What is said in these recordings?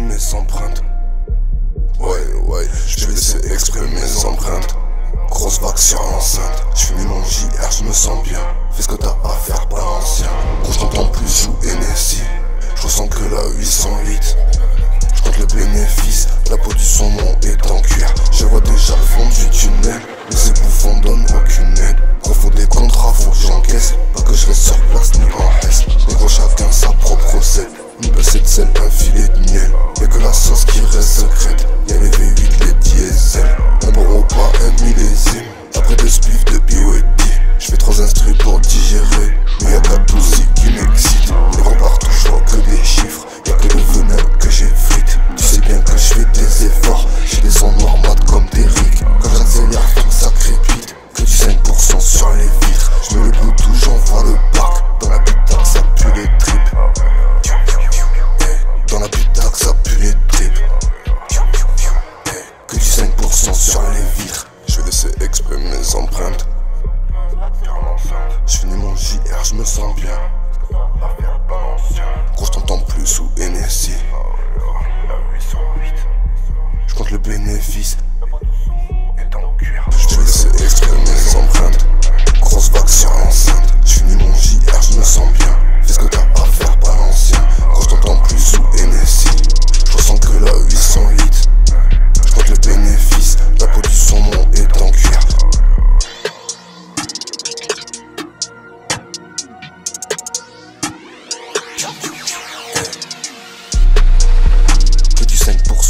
mes empreintes. Ouais, ouais, je vais laisser exprimer mes empreintes. Grosse vague sur l'enceinte, je finis mon JR, je me sens bien. Fais ce que t'as à faire, pas l'ancien. Quand je t'entends plus sous NSI, je ressens que la 808. Je compte le bénéfice, la peau du son est en cuir. Je vois déjà le fond du tunnel, mais ces bouffons donnent aucune aide. Faut des contrats, faut que j'encaisse. Pas que je reste sur place ni en reste. Mais gros, chacun sa propre recette. De sel, un filet de miel. Y'a que la sauce qui reste secrète. Y'a les V8, les diesel. Un bon repas, un millésime. Après deux spliffs de 100% sur les vitres. Je laissais exprès mes empreintes. Je finis mon JR, je me sens bien. Gros, je t'entends plus sous NSI. Je compte le bénéfice. Je vais laisser exprès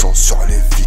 5% sur les vitres.